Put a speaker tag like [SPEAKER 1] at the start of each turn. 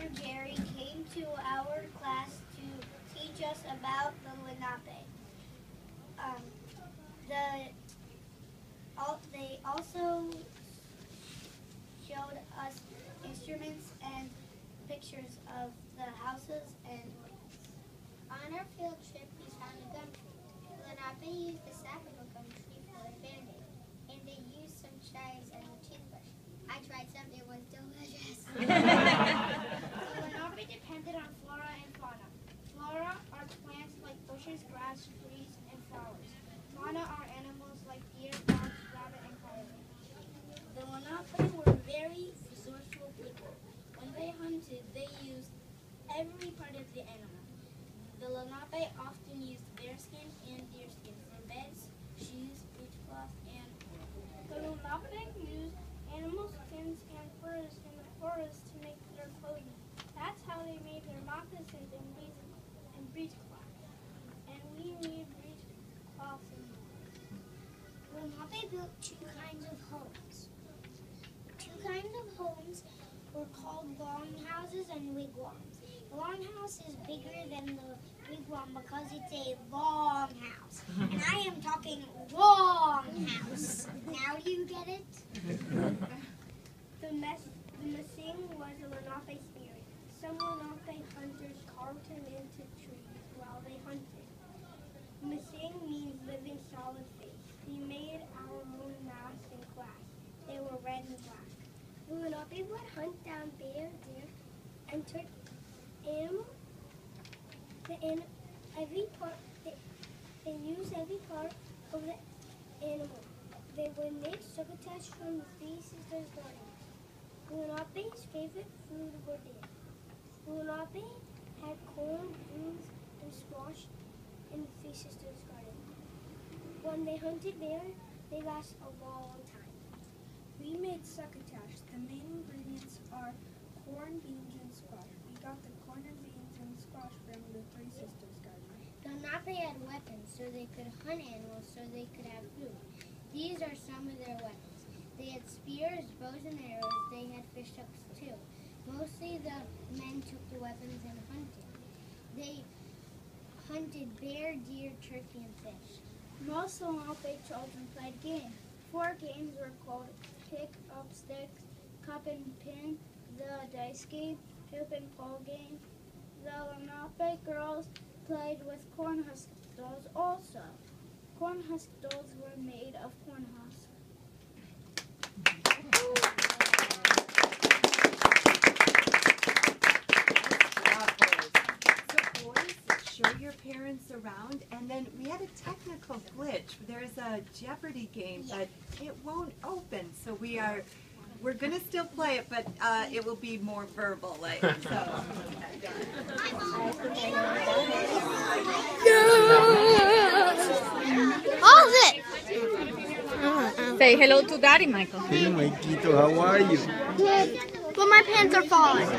[SPEAKER 1] Mr. Gary came to our class to teach us about the Lenape. Um, the all, they also showed us instruments and pictures of the houses and
[SPEAKER 2] On our field trip, we found a tree. Lenape used the sap of a gum tree for a band-aid, and they used some chives as a toothbrush. I tried some; it was delicious.
[SPEAKER 3] The Lenape depended on flora and fauna. Flora are plants like bushes, grass, trees, and flowers. Fauna are animals like deer, fox, rabbit, and coyote.
[SPEAKER 1] The Lenape were very resourceful people. When they hunted, they used every part of the animal. The Lenape often used bearskin and deerskin for beds, shoes, breechcloth, and
[SPEAKER 3] The Lenape used animal skins and furs in the forest to make their clothing. That's how they made their moccasins and breech and breechcloth. And we need breechcloths and
[SPEAKER 1] Lenape built two kinds of homes. Two kinds of homes were called longhouses and wigwams. The longhouse is bigger than the wigwam because it's a long house. And I am talking long house. Now do you get it?
[SPEAKER 3] The, mess, the Mesingw was a Lenape spirit. Some Lenape hunters carved him into trees while they hunted. Mesingw means living solid face. He made mask and class. They were red and black. Lenape would hunt down bear, deer, and took animal. The in every part. They, they used every part of the animal. They would make succotash from the three sisters' garden. Lenape's favorite food were deer. Lenape had corn, beans, and squash in the three sisters' garden. When they hunted bear, they last a long time.
[SPEAKER 4] We made succotash. The main ingredients are corn, beans, and squash. We got the corn and beans and squash from the Three Sisters Garden.
[SPEAKER 2] The Lenape had weapons so they could hunt animals so they could have food. These are some of their weapons. They had spears, bows, and arrows. They had fish hooks too. Mostly the men took the weapons and hunted. They hunted bear, deer, turkey, and fish.
[SPEAKER 3] Most Lenape children played games. Four games were called pick up sticks, cup and pin, the dice game, hoop and pole game. The Lenape girls played with corn husk dolls also. Corn husk dolls were made of corn husks.
[SPEAKER 5] Parents around, and then we had a technical glitch. There's a Jeopardy game, but it won't open. So we are, we're gonna still play it, but uh, it will be more verbal, like so.
[SPEAKER 1] Pause it!
[SPEAKER 6] Say hello to Daddy, Michael.
[SPEAKER 7] Hey, Maikito, how are you?
[SPEAKER 1] But my pants are falling.